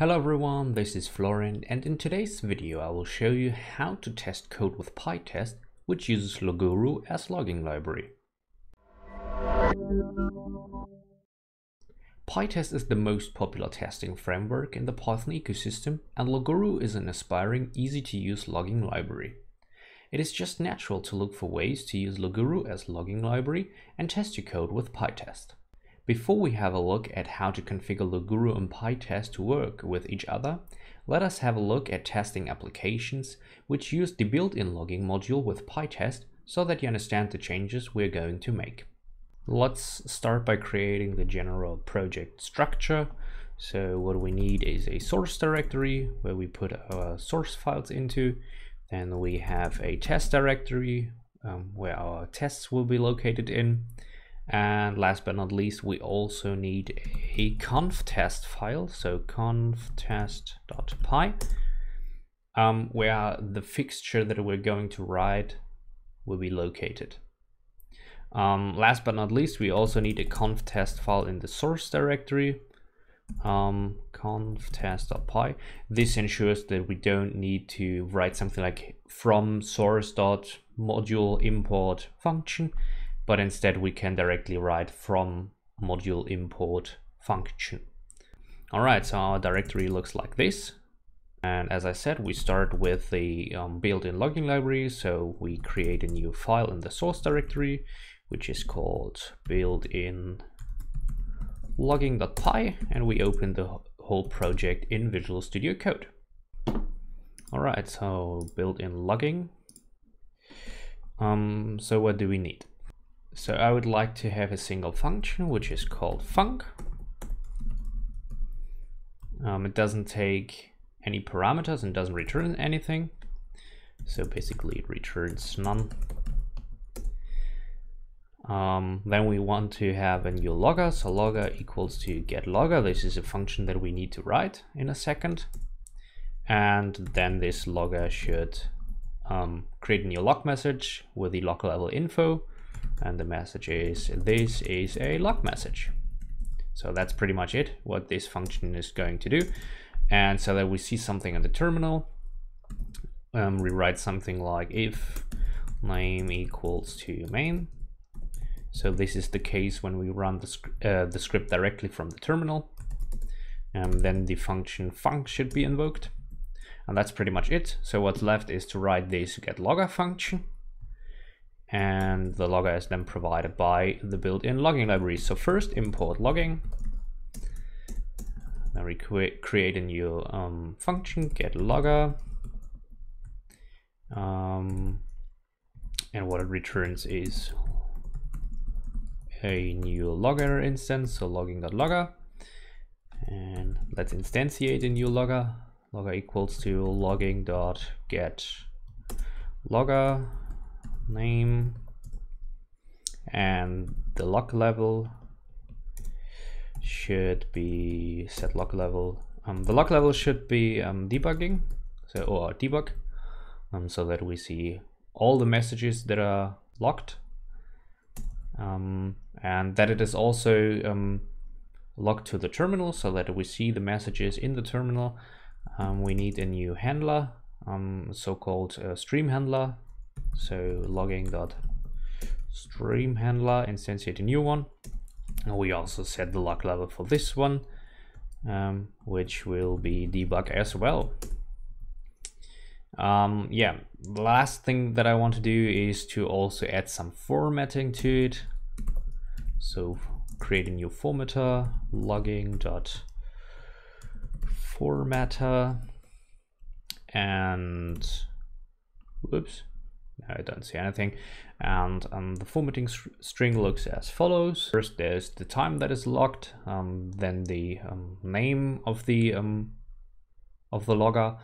Hello everyone, this is Florian and in today's video I will show you how to test code with PyTest which uses Loguru as logging library. PyTest is the most popular testing framework in the Python ecosystem and Loguru is an aspiring, easy to use logging library. It is just natural to look for ways to use Loguru as logging library and test your code with PyTest. Before we have a look at how to configure Loguru and PyTest to work with each other, let us have a look at testing applications which use the built-in logging module with PyTest so that you understand the changes we're going to make. Let's start by creating the general project structure. So what we need is a source directory where we put our source files into. Then we have a test directory um, where our tests will be located in. And last but not least, we also need a conftest file. So conftest.py, um, where the fixture that we're going to write will be located. Um, last but not least, we also need a conftest file in the source directory. Um, conftest.py. This ensures that we don't need to write something like from source.module import function but instead we can directly write from module import function. All right, so our directory looks like this. And as I said, we start with the um, built-in logging library. So we create a new file in the source directory, which is called built-in logging.py, and we open the whole project in Visual Studio Code. All right, so built-in logging. Um, so what do we need? So I would like to have a single function, which is called func. Um, it doesn't take any parameters and doesn't return anything. So basically it returns none. Um, then we want to have a new logger. So logger equals to get logger. This is a function that we need to write in a second. And then this logger should um, create a new log message with the log level info and the message is this is a log message. So that's pretty much it what this function is going to do. And so that we see something in the terminal um, we write something like if name equals to main. So this is the case when we run the, uh, the script directly from the terminal and then the function func should be invoked. And that's pretty much it. So what's left is to write this get logger function and the logger is then provided by the built-in logging library. So first import logging, then we create a new um, function get logger, um, and what it returns is a new logger instance, so logging.logger, and let's instantiate a new logger. Logger equals to logging.get logger name and the log level should be set log level. Um, the log level should be um, debugging so or debug um, so that we see all the messages that are locked. Um, and that it is also um, logged to the terminal so that we see the messages in the terminal. Um, we need a new handler so-called uh, stream handler so logging dot stream handler instantiate a new one. And we also set the log level for this one um, which will be debug as well. Um, yeah the last thing that I want to do is to also add some formatting to it. So create a new formatter logging dot formatter and whoops I don't see anything. And um, the formatting string looks as follows. First, there's the time that is logged, um, then the um, name of the um, of the logger,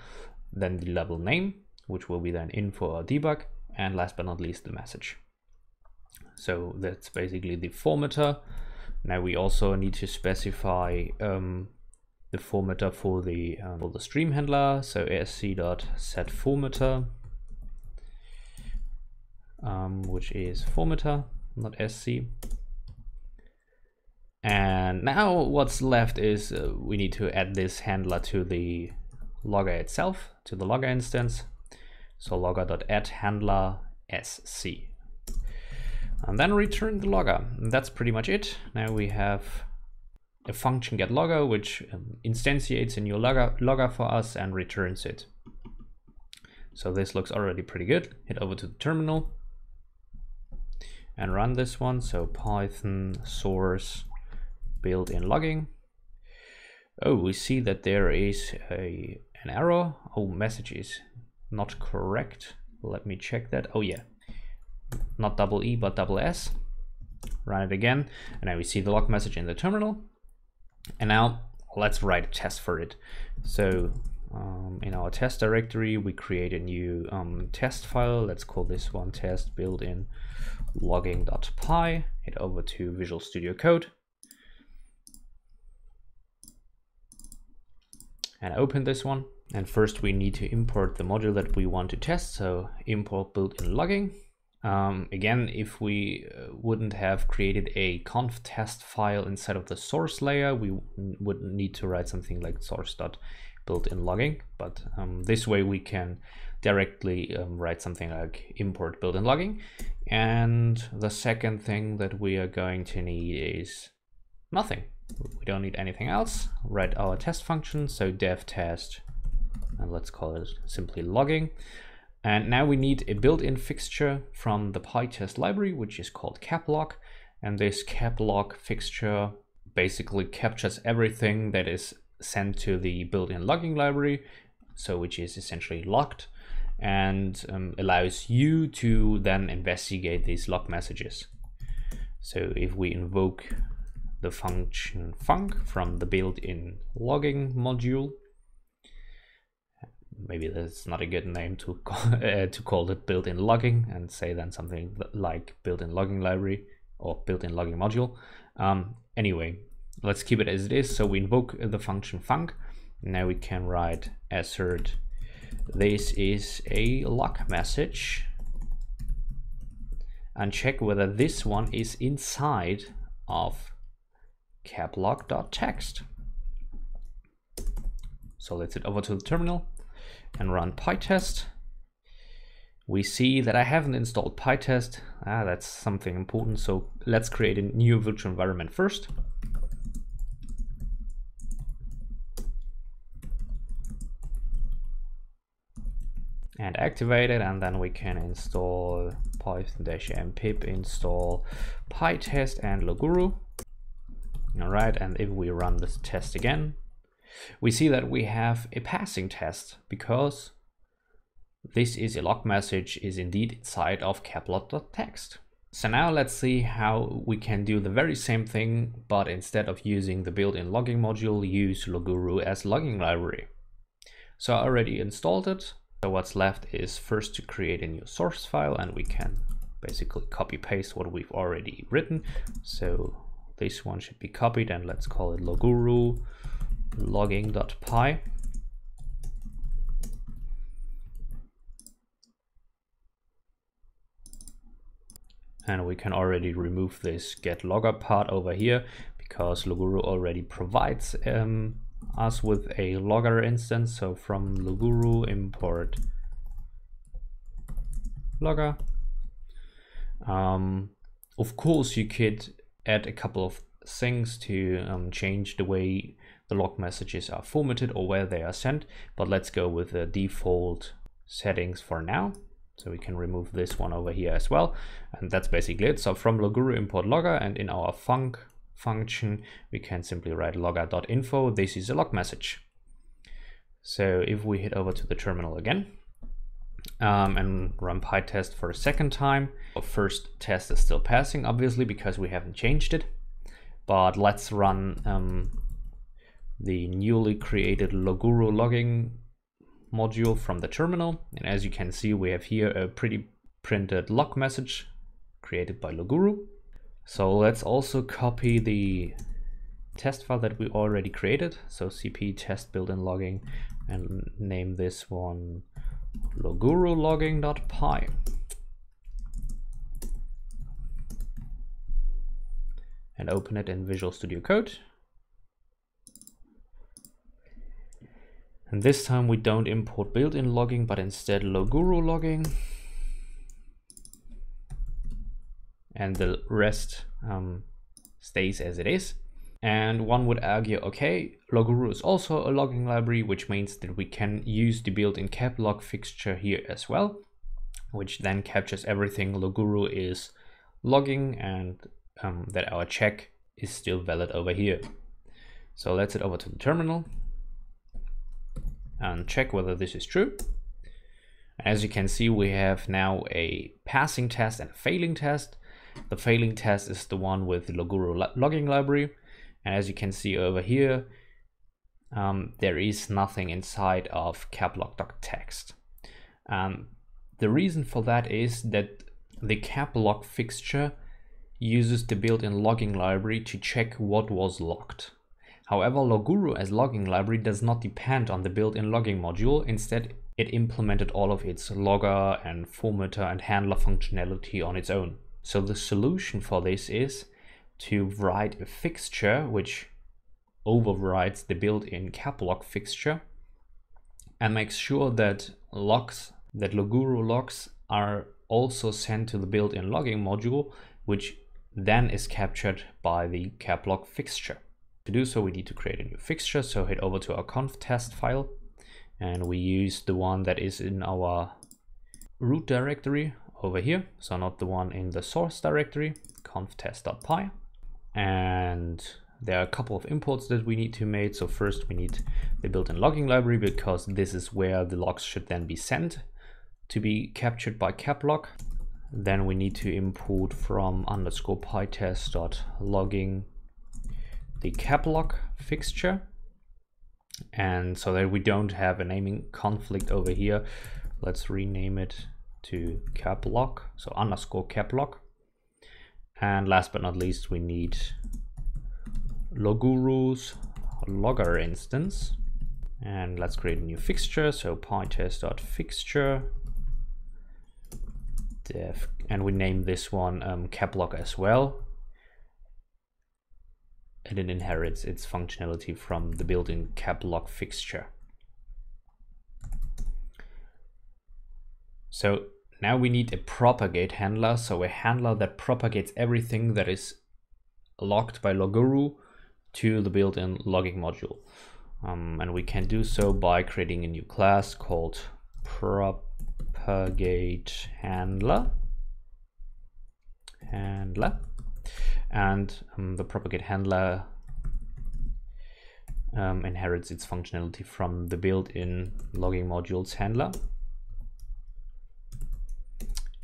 then the level name, which will be then info or debug, and last but not least, the message. So that's basically the formatter. Now we also need to specify um, the formatter for the um, for the stream handler. So sc.set formatter um, which is formatter, not sc. And now what's left is uh, we need to add this handler to the logger itself, to the logger instance. So logger.add handler sc. And then return the logger. And that's pretty much it. Now we have a function get logger, which um, instantiates a new logger, logger for us and returns it. So this looks already pretty good. Head over to the terminal and run this one. So Python source built-in logging. Oh, we see that there is a an error. Oh, message is not correct. Let me check that. Oh yeah, not double E, but double S. Run it again, and now we see the log message in the terminal. And now let's write a test for it. So um, in our test directory, we create a new um, test file. Let's call this one test built-in logging.py. Head over to Visual Studio Code. And open this one. And first we need to import the module that we want to test. So import built-in logging. Um, again, if we uh, wouldn't have created a conftest file inside of the source layer, we would need to write something like source.built-in logging. But um, this way we can directly um, write something like import built-in logging. And the second thing that we are going to need is nothing. We don't need anything else. Write our test function. So def test, and let's call it simply logging. And now we need a built-in fixture from the PyTest library, which is called caplog. And this caplog fixture basically captures everything that is sent to the built-in logging library, so which is essentially logged, and um, allows you to then investigate these log messages. So if we invoke the function func from the built-in logging module, maybe that's not a good name to call, uh, to call it built-in logging and say then something like built-in logging library or built-in logging module. Um, anyway, let's keep it as it is. So we invoke the function func. Now we can write assert this is a log message and check whether this one is inside of caplog.text. So let's head over to the terminal and run pytest, we see that I haven't installed pytest. Ah, that's something important. So let's create a new virtual environment first. And activate it and then we can install python-m pip install pytest and loguru all right and if we run this test again we see that we have a passing test because this is a log message is indeed inside of caplog.text. So now let's see how we can do the very same thing, but instead of using the built-in logging module, use Loguru as logging library. So I already installed it. So what's left is first to create a new source file and we can basically copy paste what we've already written. So this one should be copied and let's call it Loguru logging.py. And we can already remove this get logger part over here because Loguru already provides um, us with a logger instance. So from Loguru import logger. Um, of course, you could add a couple of things to um, change the way the log messages are formatted or where they are sent, but let's go with the default settings for now. So we can remove this one over here as well. And that's basically it. So from Loguru import logger and in our func function, we can simply write logger.info. This is a log message. So if we head over to the terminal again um, and run pytest for a second time, our first test is still passing, obviously, because we haven't changed it. But let's run um, the newly created Loguru logging module from the terminal. And as you can see, we have here a pretty printed log message created by Loguru. So let's also copy the test file that we already created. So cp test built-in logging and name this one loguru logging.py. and open it in Visual Studio Code. And this time we don't import built-in logging, but instead Loguru logging. And the rest um, stays as it is. And one would argue, okay, Loguru is also a logging library, which means that we can use the built-in caplog fixture here as well, which then captures everything Loguru is logging and um, that our check is still valid over here. So let's head over to the terminal and check whether this is true. As you can see, we have now a passing test and a failing test. The failing test is the one with the Loguru logging library. And as you can see over here, um, there is nothing inside of caplog.text. Um, the reason for that is that the caplog fixture uses the built-in logging library to check what was logged. However, Loguru as logging library does not depend on the built-in logging module. Instead, it implemented all of its logger and formatter and handler functionality on its own. So the solution for this is to write a fixture which overrides the built-in caplog fixture and makes sure that logs, that Loguru logs are also sent to the built-in logging module, which then is captured by the caplog fixture. To do so, we need to create a new fixture. So head over to our conftest file and we use the one that is in our root directory over here. So not the one in the source directory, conftest.py. And there are a couple of imports that we need to make. So first we need the built-in logging library because this is where the logs should then be sent to be captured by caplog. Then we need to import from underscore pytest.logging the caplog fixture. And so that we don't have a naming conflict over here, let's rename it to caplog, so underscore caplog. And last but not least, we need Loguru's logger instance. And let's create a new fixture. So pytest.fixture def, and we name this one um, caplog as well and it inherits its functionality from the built-in caplog fixture. So now we need a propagate handler, so a handler that propagates everything that is logged by Loguru to the built-in logging module. Um, and we can do so by creating a new class called propagate handler. Handler and um, the propagate handler um, inherits its functionality from the built-in logging modules handler.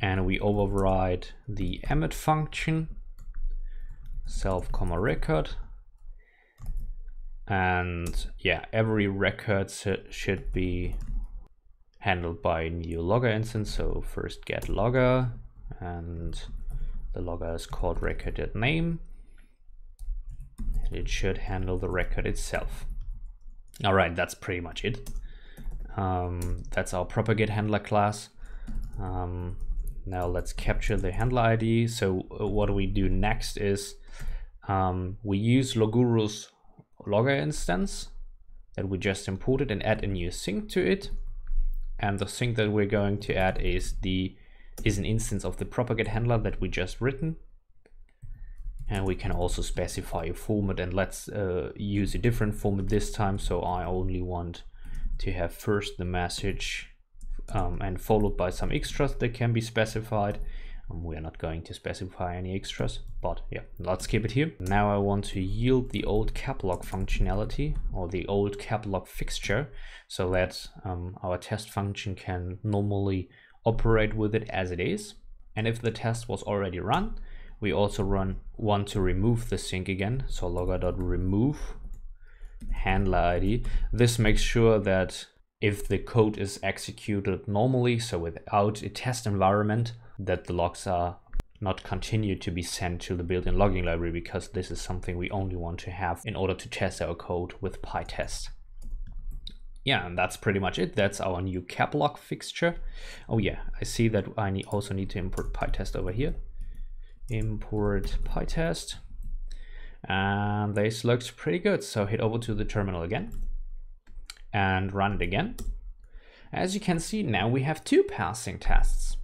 And we override the emit function, self comma record. And yeah, every record should be handled by new logger instance. So first get logger and the logger is called record.name and it should handle the record itself. All right, that's pretty much it. Um, that's our propagate handler class. Um, now let's capture the handler ID. So uh, what we do next is um, we use Loguru's logger instance that we just imported and add a new sink to it. And the sink that we're going to add is the is an instance of the propagate handler that we just written. And we can also specify a format and let's uh, use a different format this time. So I only want to have first the message um, and followed by some extras that can be specified. Um, we are not going to specify any extras, but yeah, let's keep it here. Now I want to yield the old caplog functionality or the old caplog fixture so that um, our test function can normally operate with it as it is. And if the test was already run, we also run want to remove the sink again. So logger.remove handler ID. This makes sure that if the code is executed normally, so without a test environment, that the logs are not continue to be sent to the built-in logging library because this is something we only want to have in order to test our code with PyTest yeah, and that's pretty much it. That's our new caplog fixture. Oh yeah, I see that I need, also need to import PyTest over here. Import PyTest. And this looks pretty good. So head over to the terminal again and run it again. As you can see, now we have two passing tests.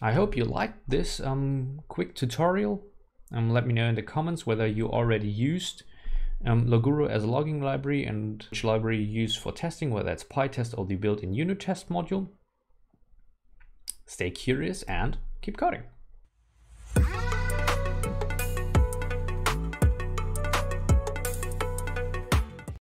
I hope you liked this um, quick tutorial. Um, let me know in the comments whether you already used um, Loguru as a logging library and which library you use for testing, whether it's PyTest or the built-in unittest module. Stay curious and keep coding.